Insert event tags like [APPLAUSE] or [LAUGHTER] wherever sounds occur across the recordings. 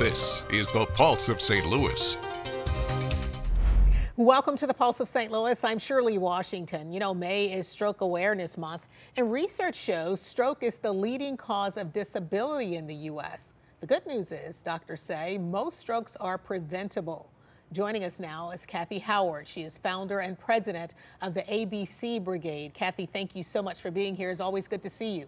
This is the Pulse of St. Louis. Welcome to the Pulse of St. Louis. I'm Shirley Washington. You know, May is Stroke Awareness Month, and research shows stroke is the leading cause of disability in the U.S. The good news is, doctors say, most strokes are preventable. Joining us now is Kathy Howard. She is founder and president of the ABC Brigade. Kathy, thank you so much for being here. It's always good to see you.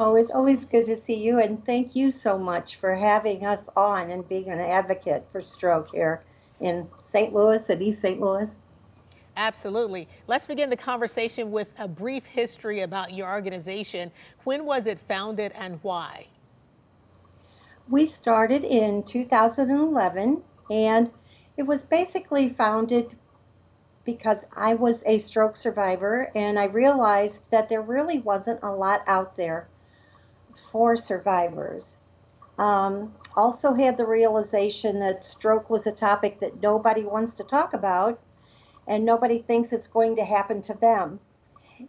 Oh, it's always good to see you, and thank you so much for having us on and being an advocate for stroke here in St. Louis and East St. Louis. Absolutely. Let's begin the conversation with a brief history about your organization. When was it founded and why? We started in 2011, and it was basically founded because I was a stroke survivor and I realized that there really wasn't a lot out there for survivors. Um, also had the realization that stroke was a topic that nobody wants to talk about and nobody thinks it's going to happen to them.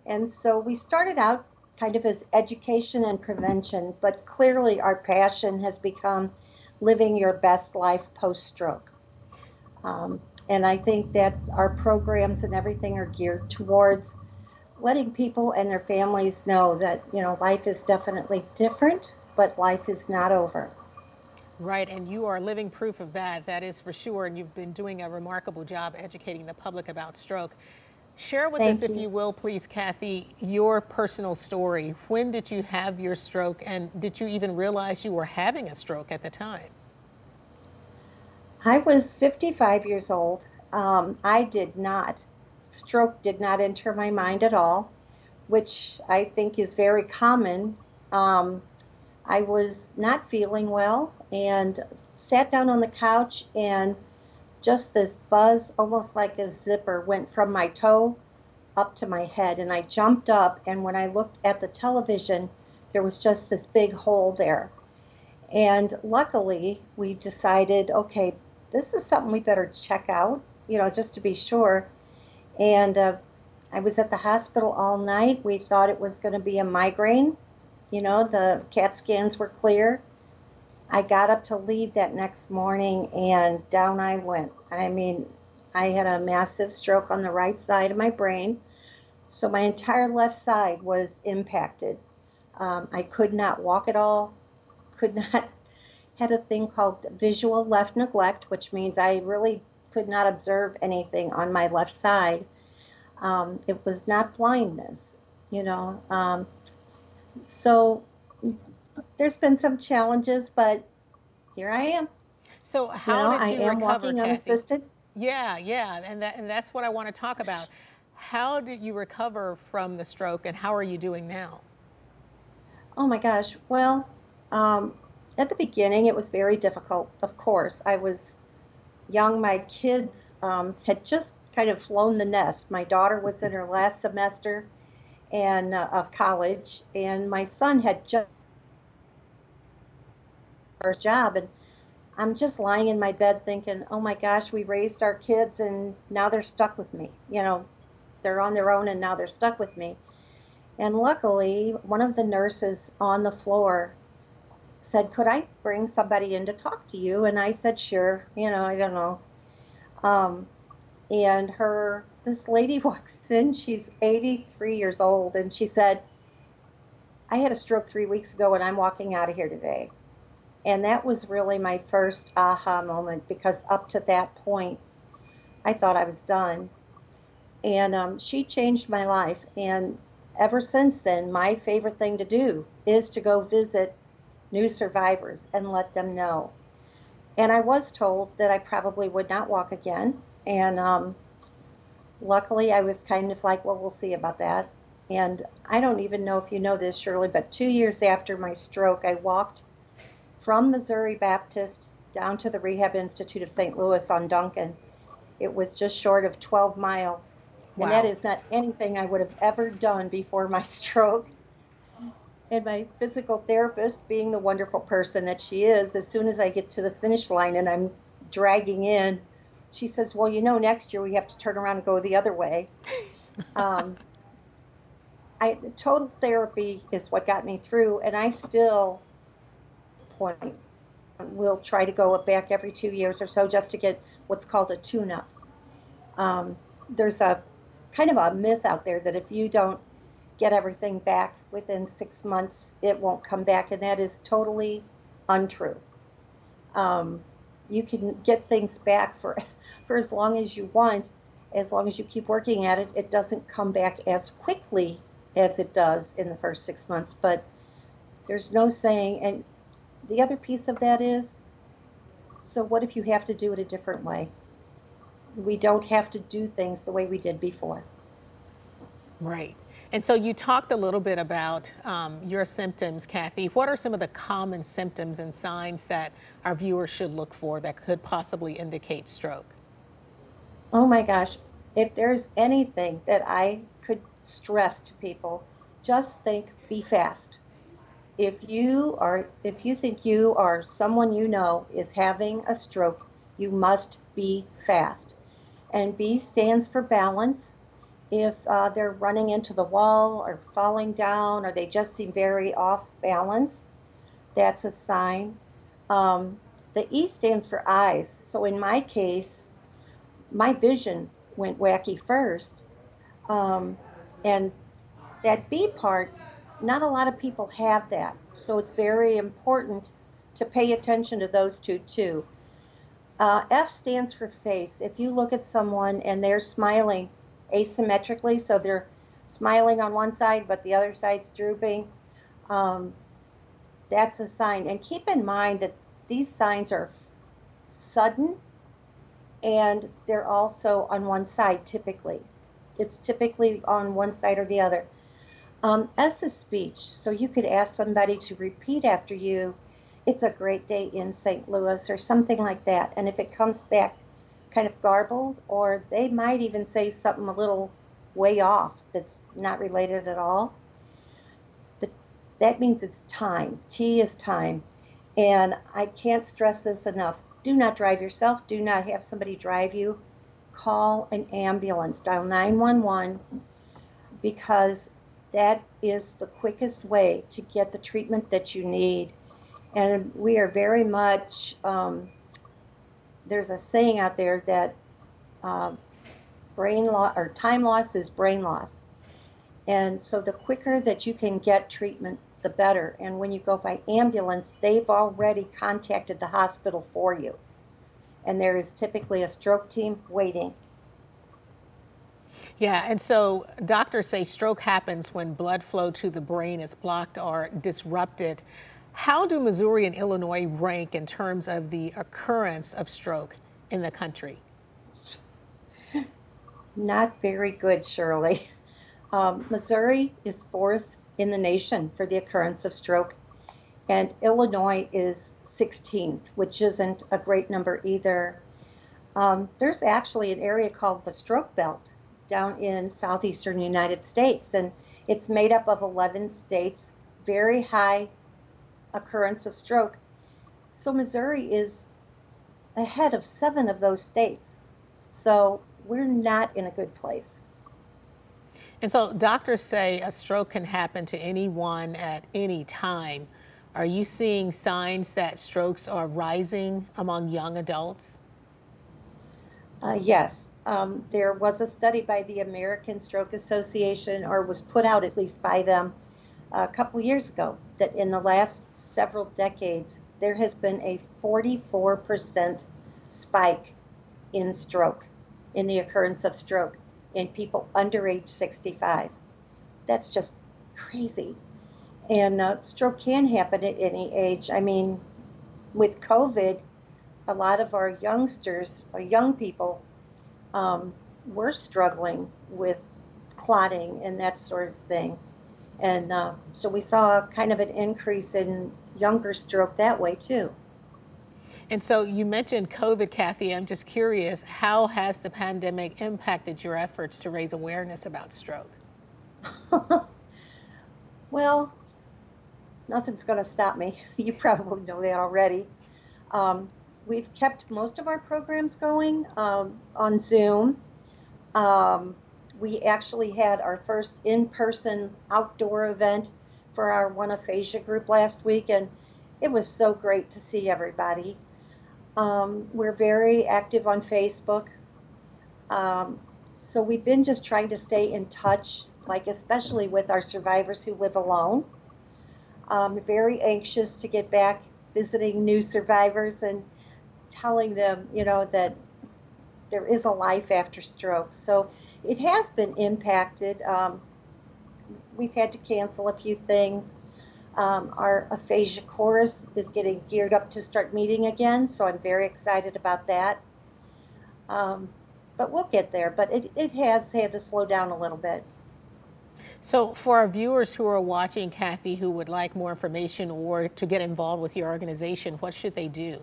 And so we started out kind of as education and prevention, but clearly our passion has become living your best life post stroke. Um, and I think that our programs and everything are geared towards letting people and their families know that, you know, life is definitely different, but life is not over. Right, and you are living proof of that, that is for sure, and you've been doing a remarkable job educating the public about stroke. Share with Thank us, if you will, please, Kathy, your personal story. When did you have your stroke, and did you even realize you were having a stroke at the time? I was 55 years old. Um, I did not, stroke did not enter my mind at all, which I think is very common. Um, I was not feeling well and sat down on the couch and just this buzz, almost like a zipper, went from my toe up to my head. And I jumped up, and when I looked at the television, there was just this big hole there. And luckily, we decided, okay, this is something we better check out, you know, just to be sure. And uh, I was at the hospital all night. We thought it was going to be a migraine. You know, the CAT scans were clear. I got up to leave that next morning and down I went. I mean, I had a massive stroke on the right side of my brain. So my entire left side was impacted. Um, I could not walk at all, could not, [LAUGHS] had a thing called visual left neglect, which means I really could not observe anything on my left side. Um, it was not blindness, you know. Um, so there's been some challenges, but here I am. So how you know, did you I am recover, walking Kathy? unassisted. Yeah, yeah, and that, and that's what I want to talk about. How did you recover from the stroke, and how are you doing now? Oh my gosh. Well, um, at the beginning, it was very difficult. Of course, I was young. My kids um, had just kind of flown the nest. My daughter was in her last semester and uh, of college, and my son had just first job, and I'm just lying in my bed thinking, "Oh my gosh, we raised our kids, and now they're stuck with me. You know, they're on their own, and now they're stuck with me." And luckily, one of the nurses on the floor said, Could I bring somebody in to talk to you? And I said, Sure. You know, I don't know. Um, and her, this lady [LAUGHS] walks in, she's 83 years old, and she said, I had a stroke three weeks ago and I'm walking out of here today. And that was really my first aha moment because up to that point, I thought I was done. And um, she changed my life. And ever since then, my favorite thing to do is to go visit new survivors and let them know. And I was told that I probably would not walk again. And um, luckily, I was kind of like, well, we'll see about that. And I don't even know if you know this, Shirley, but two years after my stroke, I walked from Missouri Baptist down to the Rehab Institute of St. Louis on Duncan. It was just short of 12 miles. Wow. And that is not anything I would have ever done before my [LAUGHS] stroke. And my physical therapist, being the wonderful person that she is, as soon as I get to the finish line and I'm dragging in, she says, Well, you know, next year we have to turn around and go the other way. [LAUGHS] um, I, total therapy is what got me through, and I still point we'll try to go back every two years or so just to get what's called a tune up. Um, there's a kind of a myth out there that if you don't get everything back within six months, it won't come back, and that is totally untrue. Um, you can get things back for [LAUGHS] for as long as you want, as long as you keep working at it. It doesn't come back as quickly as it does in the first six months, but there's no saying. And the other piece of that is, so what if you have to do it a different way? We don't have to do things the way we did before. Right. And so you talked a little bit about um, your symptoms, Kathy. What are some of the common symptoms and signs that our viewers should look for that could possibly indicate stroke? Oh my gosh. If there's anything that I could stress to people, just think be fast. If you are if you think you or someone you know is having a stroke, you must be fast. And B stands for balance if uh, they're running into the wall or falling down or they just seem very off balance, that's a sign. Um, the E stands for eyes. So in my case, my vision went wacky first. Um, and that B part, not a lot of people have that. So it's very important to pay attention to those two too. Uh, F stands for face. If you look at someone and they're smiling, asymmetrically, so they're smiling on one side, but the other side's drooping. Um, that's a sign. And keep in mind that these signs are sudden and they're also on one side typically. It's typically on one side or the other. Um, S is speech. So you could ask somebody to repeat after you, it's a great day in St. Louis or something like that. And if it comes back kind of garbled, or they might even say something a little way off that's not related at all. That means it's time. T is time. And I can't stress this enough. Do not drive yourself. Do not have somebody drive you. Call an ambulance. Dial 911 because that is the quickest way to get the treatment that you need. And we are very much um, there's a saying out there that uh, brain loss or time loss is brain loss. And so the quicker that you can get treatment, the better. And when you go by ambulance, they've already contacted the hospital for you. And there is typically a stroke team waiting. Yeah, and so doctors say stroke happens when blood flow to the brain is blocked or disrupted. How do Missouri and Illinois rank in terms of the occurrence of stroke in the country? Not very good, Shirley. Um, Missouri is fourth in the nation for the occurrence of stroke, and Illinois is 16th, which isn't a great number either. Um, there's actually an area called the stroke belt down in southeastern United States, and it's made up of 11 states, very high occurrence of stroke. So Missouri is ahead of seven of those states. So we're not in a good place. And so doctors say a stroke can happen to anyone at any time. Are you seeing signs that strokes are rising among young adults? Uh, yes. Um, there was a study by the American Stroke Association, or was put out at least by them a couple years ago, that in the last several decades, there has been a 44% spike in stroke, in the occurrence of stroke in people under age 65. That's just crazy. And uh, stroke can happen at any age. I mean, with COVID, a lot of our youngsters, our young people, um, were struggling with clotting and that sort of thing. And uh, so we saw kind of an increase in younger stroke that way too. And so you mentioned COVID, Kathy. I'm just curious, how has the pandemic impacted your efforts to raise awareness about stroke? [LAUGHS] well, nothing's going to stop me. [LAUGHS] You probably know that already. Um, we've kept most of our programs going um, on Zoom. Um, we actually had our first in person outdoor event for our one aphasia group last week, and it was so great to see everybody. Um, we're very active on Facebook. Um, so we've been just trying to stay in touch, like especially with our survivors who live alone. Um, very anxious to get back visiting new survivors and telling them, you know, that there is a life after stroke. So it has been impacted. Um, we've had to cancel a few things. Um, our aphasia chorus is getting geared up to start meeting again, so I'm very excited about that. Um, but we'll get there. But it, it has had to slow down a little bit. So, for our viewers who are watching, Kathy, who would like more information or to get involved with your organization, what should they do?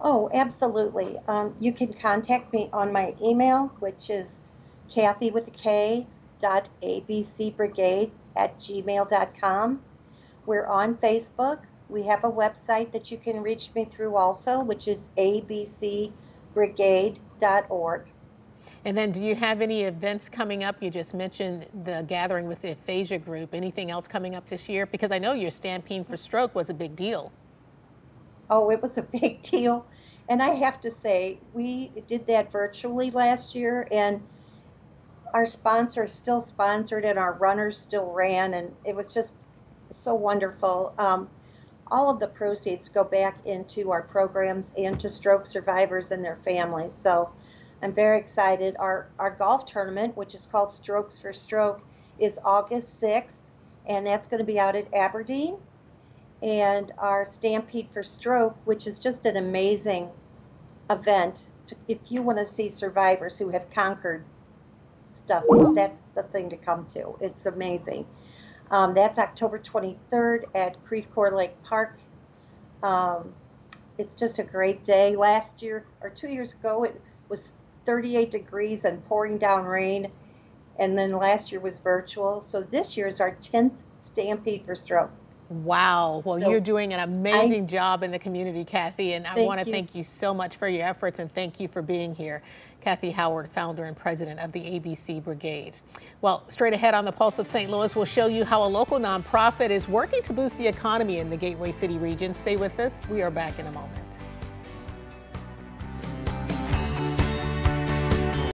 Oh, absolutely. Um, you can contact me on my email, which is Kathy with a K dot abcbrigade at gmail.com. We're on Facebook. We have a website that you can reach me through also, which is abcbrigade.org. And then do you have any events coming up? You just mentioned the gathering with the aphasia group. Anything else coming up this year? Because I know your Stampede for Stroke was a big deal. Oh, it was a [LAUGHS] big deal. And I have to say, we did that virtually last year, and our sponsor still sponsored, and our runners still ran, and it was just so wonderful. Um, all of the proceeds go back into our programs and to stroke survivors and their families. So I'm very excited. Our, our golf tournament, which is called Strokes for Stroke, is August 6th, and that's going to be out at Aberdeen and our Stampede for Stroke, which is just an amazing event. To, if you want to see survivors who have conquered stuff, that's the thing to come to. It's amazing. Um, that's October 23rd at Creve Coeur Lake Park. Um, it's just a great day. Last year, or two years ago, it was 38 degrees and pouring down rain. And then last year was virtual. So this year is our 10th Stampede for Stroke. Wow. Well, so you're doing an amazing I, job in the community, Kathy, and I want to thank you so much for your efforts and thank you for being here. Kathy Howard, founder and president of the ABC Brigade. Well, straight ahead on the Pulse of St. Louis, we'll show you how a local nonprofit is working to boost the economy in the Gateway City region. Stay with us. We are back in a moment.